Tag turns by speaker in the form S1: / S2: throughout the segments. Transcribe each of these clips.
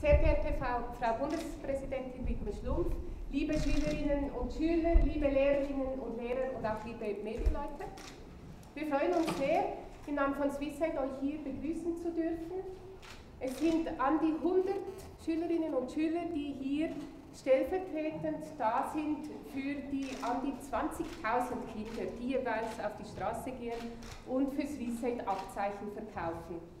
S1: Sehr geehrte Frau, Bundespräsidentin Wittmer Schlumpf, liebe Schülerinnen und Schüler, liebe Lehrerinnen und Lehrer und auch liebe Medienleute. Wir freuen uns sehr, im Namen von Swisshead euch hier begrüßen zu dürfen. Es sind an die 100 Schülerinnen und Schüler, die hier stellvertretend da sind für die an die 20.000 Kinder, die jeweils auf die Straße gehen und für Swisshead Abzeichen verkaufen.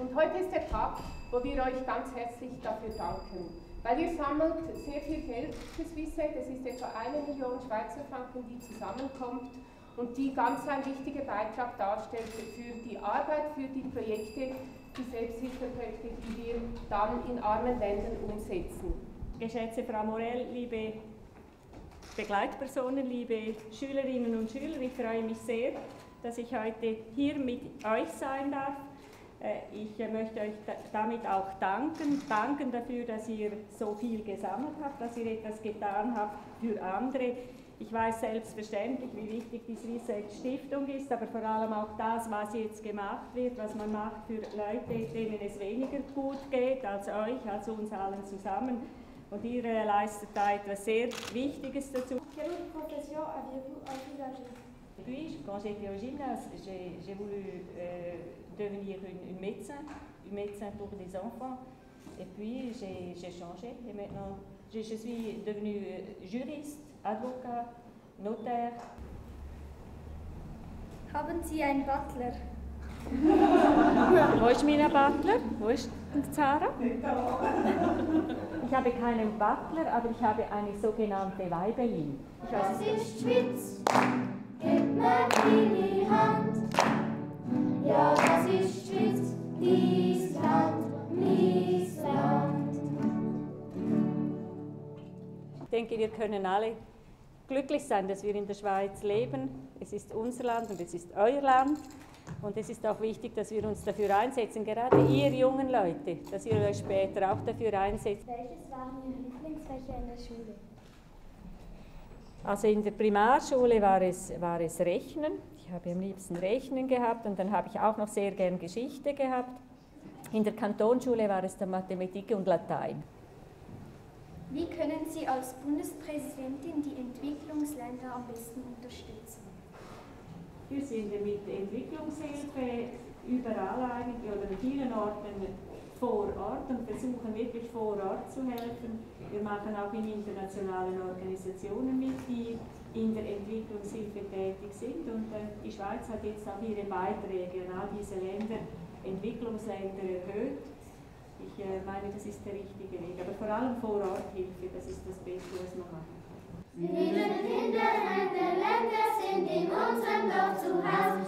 S1: Und heute ist der Tag, wo wir euch ganz herzlich dafür danken. Weil ihr sammelt sehr viel Geld für Swisshead, es ist etwa eine Million Schweizer Franken, die zusammenkommt und die ganz ein wichtiger Beitrag darstellt für die Arbeit, für die Projekte, die Selbsthilfeprojekte, die wir dann in armen Ländern umsetzen.
S2: Geschätzte Frau Morell, liebe Begleitpersonen, liebe Schülerinnen und Schüler, ich freue mich sehr, dass ich heute hier mit euch sein darf ich möchte euch damit auch danken, danken dafür, dass ihr so viel gesammelt habt, dass ihr etwas getan habt für andere. Ich weiß selbstverständlich, wie wichtig die Swissex Stiftung ist, aber vor allem auch das, was jetzt gemacht wird, was man macht für Leute, denen es weniger gut geht als euch, als uns allen zusammen. Und ihr äh, leistet da etwas sehr Wichtiges dazu.
S3: Quelle profession aviez-vous envisagé
S2: Puis, quand j'étais au gymnase, j'ai voulu euh, devenir une, une, médecin, une médecin pour les enfants. Et puis, j'ai changé. Et maintenant, je, je suis devenue juriste, avocat, notaire.
S3: Haben Sie einen Butler?
S2: Wo ist mein Butler? Wo ist Zara? Ich habe keinen Butler, aber ich habe eine sogenannte Weibelin.
S4: Das ist Schwitz. Gib mir die Hand. Ja, das ist Schweiz, dies Land, dies Land.
S2: Ich denke, wir können alle glücklich sein, dass wir in der Schweiz leben. Es ist unser Land und es ist euer Land. Und es ist auch wichtig, dass wir uns dafür einsetzen, gerade ihr jungen Leute, dass ihr euch später auch dafür einsetzt.
S3: Welches waren Ihre Lieblingsfächer in der Schule?
S2: Also in der Primarschule war es, war es Rechnen. Ich habe am liebsten Rechnen gehabt und dann habe ich auch noch sehr gern Geschichte gehabt. In der Kantonsschule war es dann Mathematik und Latein.
S3: Wie können Sie als Bundespräsidentin die Entwicklungsländer am besten unterstützen?
S2: Wir sind mit Entwicklungshilfe überall eigentlich oder an vielen Orten vor Ort und versuchen wirklich vor Ort zu helfen. Wir machen auch in internationalen Organisationen mit, die in der Entwicklungshilfe tätig sind und äh, die Schweiz hat jetzt auch ihre Beiträge an all diese Länder, Entwicklungsländer erhöht. Ich äh, meine, das ist der richtige Weg, aber vor allem vor Ort Hilfe, das ist das Beste, was man machen kann.
S4: Liebe Kinder der Länder sind in unserem Dorf zu Haus.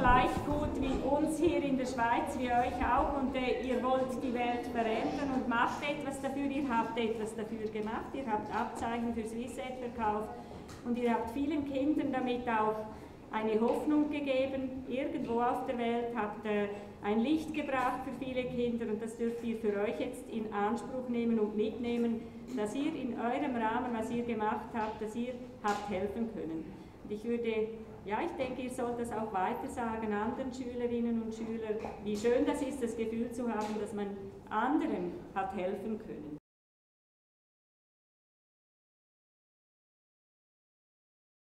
S2: Gleich gut wie uns hier in der Schweiz, wie euch auch. Und äh, ihr wollt die Welt verändern und macht etwas dafür. Ihr habt etwas dafür gemacht. Ihr habt Abzeichen für Swissed verkauft. Und ihr habt vielen Kindern damit auch eine Hoffnung gegeben, irgendwo auf der Welt, habt äh, ein Licht gebracht für viele Kinder und das dürft ihr für euch jetzt in Anspruch nehmen und mitnehmen, dass ihr in eurem Rahmen, was ihr gemacht habt, dass ihr habt helfen können. Und ich würde, ja, ich denke, ihr sollt das auch weiter sagen, anderen Schülerinnen und Schülern, wie schön das ist, das Gefühl zu haben, dass man anderen hat helfen können.